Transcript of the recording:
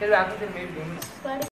Ele vai meio bem.